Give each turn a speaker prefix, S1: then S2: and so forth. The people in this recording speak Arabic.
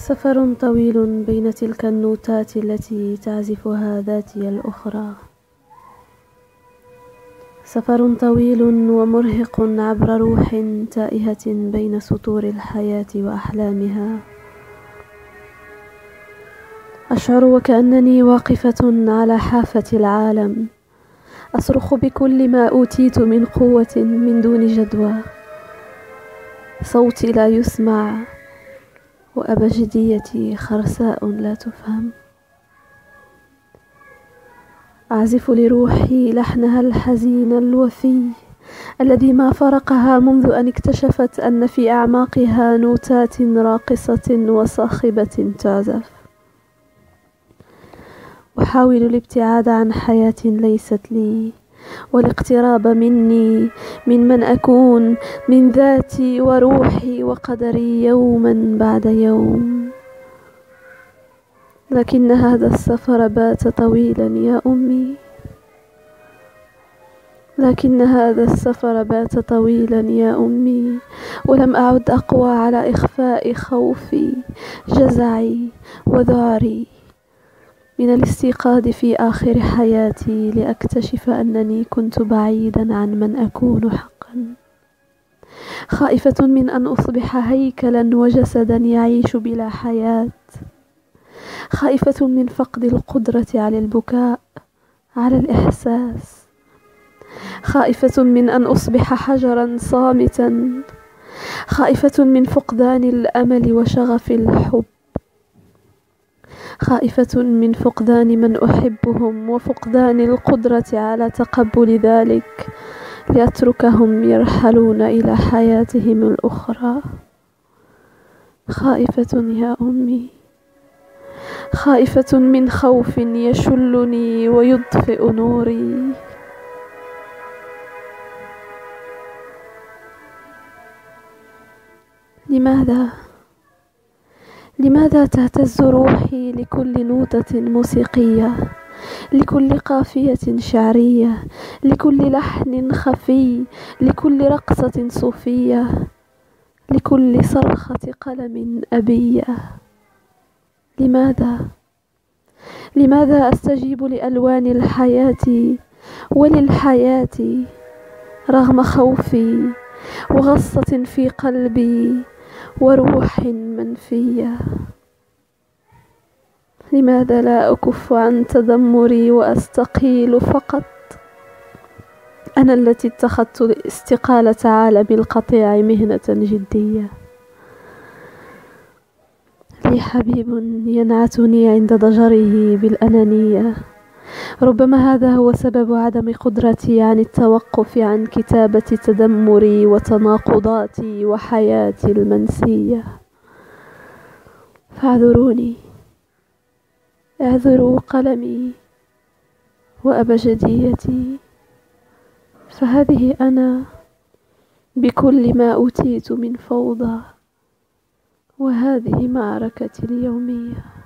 S1: سفر طويل بين تلك النوتات التي تعزفها ذاتي الأخرى. سفر طويل ومرهق عبر روح تائهة بين سطور الحياة وأحلامها. أشعر وكأنني واقفة على حافة العالم. أصرخ بكل ما أوتيت من قوة من دون جدوى. صوتي لا يسمع. وأبجديتي خرساء لا تفهم. أعزف لروحي لحنها الحزين الوفي الذي ما فرقها منذ أن اكتشفت أن في أعماقها نوتات راقصة وصاخبة تعزف. أحاول الابتعاد عن حياة ليست لي والاقتراب مني من من أكون من ذاتي وروحي وقدري يوما بعد يوم. لكن هذا السفر بات طويلا يا أمي. لكن هذا السفر بات طويلا يا أمي. ولم أعد أقوى على إخفاء خوفي جزعي وذعري. من الاستيقاظ في آخر حياتي لأكتشف أنني كنت بعيدا عن من أكون حقا. خائفة من أن أصبح هيكلا وجسدا يعيش بلا حياة. خائفة من فقد القدرة على البكاء على الإحساس. خائفة من أن أصبح حجرا صامتا. خائفة من فقدان الأمل وشغف الحب. خائفة من فقدان من أحبهم وفقدان القدرة على تقبل ذلك لأتركهم يرحلون إلى حياتهم الأخرى. خائفة يا أمي خائفة من خوف يشلني ويطفئ نوري. لماذا لماذا تهتز روحي لكل نوتة موسيقية؟ لكل قافية شعرية؟ لكل لحن خفي؟ لكل رقصة صوفية؟ لكل صرخة قلم أبية لماذا؟ لماذا أستجيب لألوان الحياة وللحياة رغم خوفي وغصة في قلبي؟ وروح منفية. لماذا لا أكف عن تذمري وأستقيل فقط؟ أنا التي اتخذت استقالة عالم القطيع مهنة جدية. لي حبيب ينعتني عند ضجره بالأنانية. ربما هذا هو سبب عدم قدرتي عن التوقف عن كتابة تدمري وتناقضاتي وحياتي المنسية. فاعذروني. اعذروا قلمي وأبجديتي. فهذه أنا بكل ما أوتيت من فوضى وهذه معركتي اليومية.